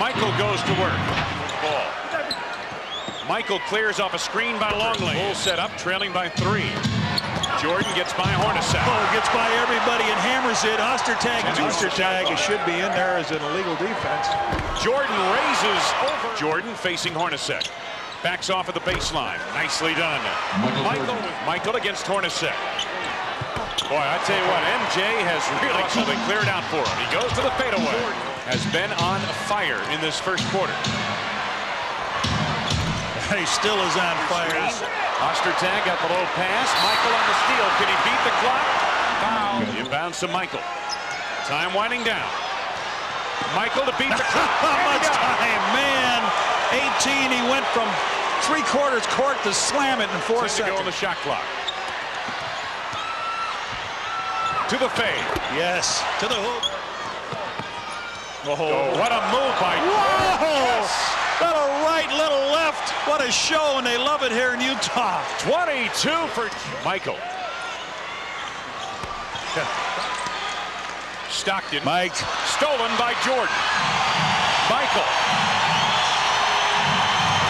Michael goes to work. Ball. Michael clears off a screen by Longley. Full set up, trailing by three. Jordan gets by Hornacek. Oh, gets by everybody and hammers it. Ostertag. Ostertag it should be in there as an illegal defense. Jordan raises over. Jordan facing Hornacek. Backs off at the baseline. Nicely done. Michael, Michael against Hornacek. Boy, I tell you what, MJ has really something cleared out for him. He goes to the fadeaway. Has been on fire in this first quarter. He still is on fire. Ostertag got the low pass. Michael on the steal. Can he beat the clock? Foul. Inbounds to Michael. Time winding down. Michael to beat the clock. How much time, man? 18. He went from three quarters court to slam it in four Ten to seconds. go on the shot clock. To the fade. Yes, to the hoop. Oh, what a move by Whoa! Little right, little left. What a show, and they love it here in Utah. 22 for Michael. Stockton. Mike. Stolen by Jordan. Michael.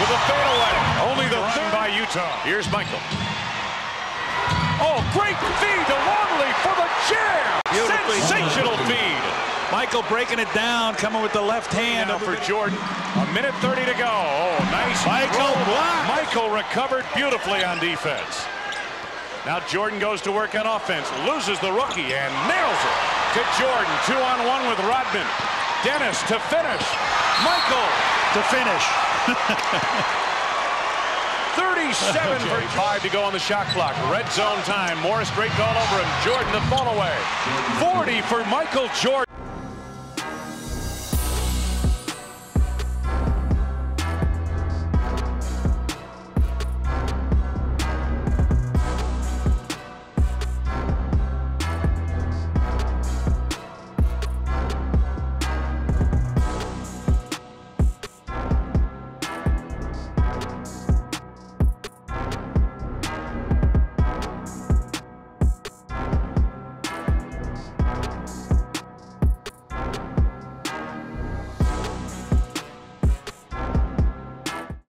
With a fadeaway. Only the third by Utah. Here's Michael. Oh, great feed to Longley for the jam. Sensational feed. Michael breaking it down, coming with the left hand. Now for Jordan. A minute 30 to go. Oh, nice. Michael blocked. Michael recovered beautifully on defense. Now Jordan goes to work on offense. Loses the rookie and nails it to Jordan. Two on one with Rodman. Dennis to finish. Michael to finish. 37 for five to go on the shot clock. Red zone time. Morris straight all over him. Jordan the fall away. 40 for Michael Jordan.